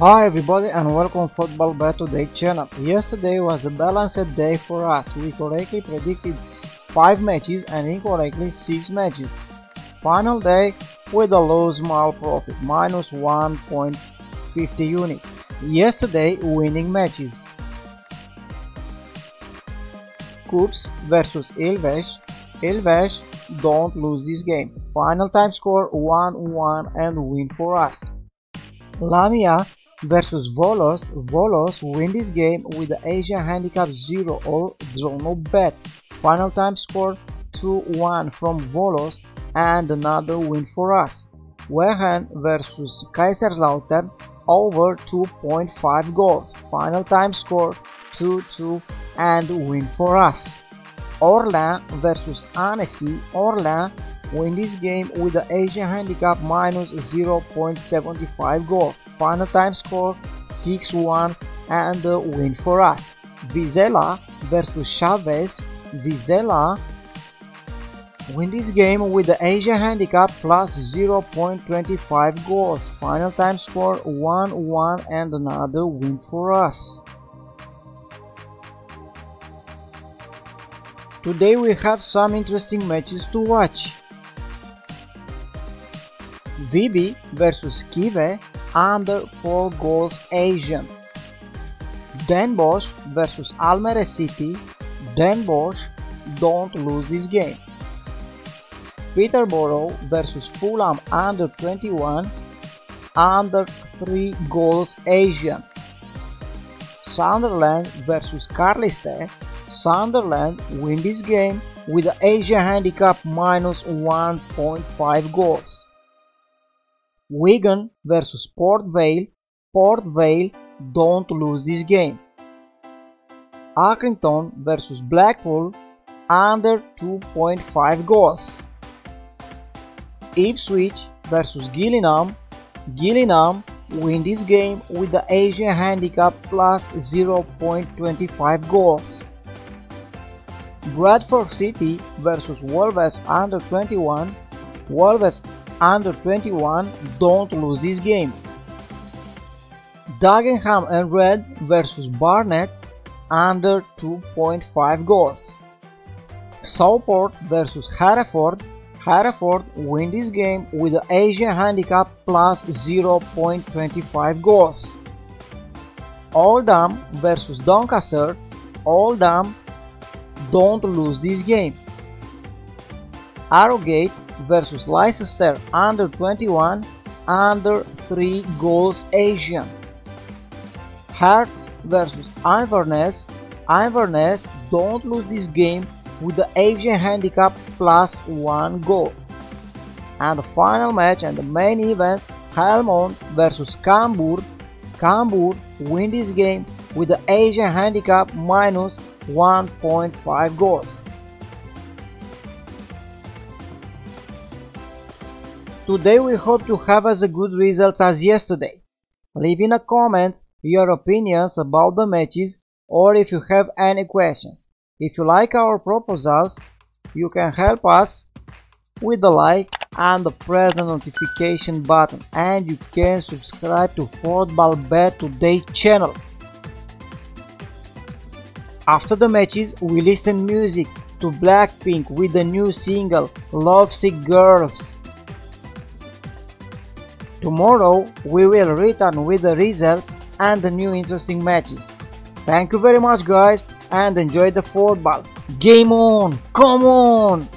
Hi everybody and welcome Football Bet Today channel. Yesterday was a balanced day for us. We correctly predicted 5 matches and incorrectly 6 matches. Final day with a low small profit minus 1.50 units. Yesterday winning matches. KuPS versus Ilves. Ilves don't lose this game. Final time score 1-1 and win for us. Lamia versus Volos. Volos win this game with the Asia handicap 0 or draw no bet. Final time score 2-1 from Volos and another win for us. Wehen versus Kaiserslautern over 2.5 goals. Final time score 2-2 and win for us. Orléans versus Annecy. Orléans win this game with the Asian handicap minus 0.75 goals. Final time score 6-1 and a win for us. Vizela versus Chaves. Vizela win this game with the Asia handicap plus 0.25 goals. Final time score 1-1 and another win for us. Today we have some interesting matches to watch. VB versus Kive under 4 goals Asian. Den Bosch versus Almere City. Den Bosch don't lose this game. Peterborough versus Fulham under 21 under 3 goals Asian. Sunderland versus Carlisle. Sunderland win this game with the Asia handicap minus 1.5 goals. Wigan versus Port Vale. Port Vale don't lose this game. Accrington versus Blackpool under 2.5 goals. Ipswich versus Gillingham. Gillingham win this game with the Asia handicap plus 0.25 goals. Bradford City versus Wolves under 21. Wolves under 21 don't lose this game. Dagenham and Red versus Barnet under 2.5 goals. Southport versus Hereford. Hereford win this game with the Asia handicap plus 0.25 goals. Oldham versus Doncaster. Oldham don't lose this game. Harrogate versus Leicester under 21 under 3 goals Asian. Hearts versus Inverness. Inverness don't lose this game with the Asian handicap plus 1 goal. And the final match and the main event Helmond versus Cambuur. Cambuur win this game with the Asian handicap minus 1.5 goals. Today we hope to have as good results as yesterday. Leave in a comment your opinions about the matches or if you have any questions. If you like our proposals, you can help us with the like and the press the notification button and you can subscribe to Football Bet Today channel. After the matches, we listen music to Blackpink with the new single Lovesick Girls. Tomorrow we will return with the results and the new interesting matches. Thank you very much guys and enjoy the football. Game on! Come on!